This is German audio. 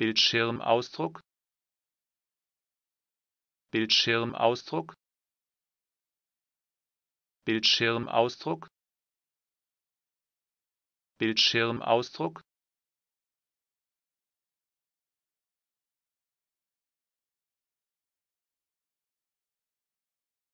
Bildschirmausdruck. Bildschirmausdruck. Bildschirmausdruck. Bildschirmausdruck.